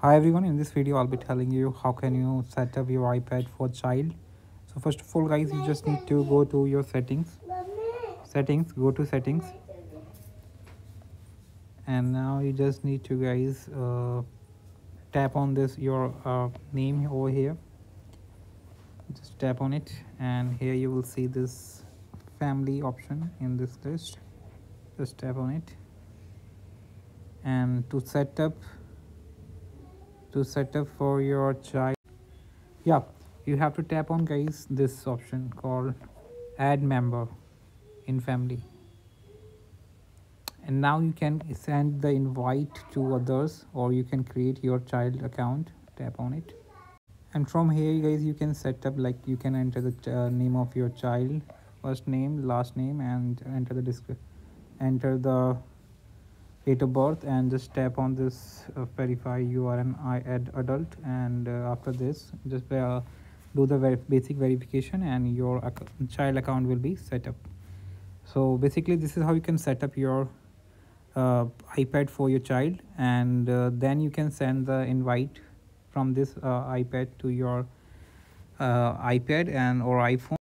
hi everyone. In this video i'll be telling you how can you set up your ipad for child. So first of all guys you just need to go to your settings. Settings go to settings. And now you just need to guys uh, tap on this your uh, name over here. Just tap on it and here you will see this family option in this list. Just tap on it. And to set up to set up for your child. Yeah you have to tap on guys this option called add member in family. And now you can send the invite to others or you can create your child account tap on it. And from here guys you can set up like you can enter the uh, name of your child first name last name and enter the description enter the date of birth and just tap on this uh, verify you are an adult and uh, after this just uh, do the ver basic verification and your ac child account will be set up. So basically this is how you can set up your uh, ipad for your child and uh, then you can send the invite from this uh, ipad to your uh, ipad and or iphone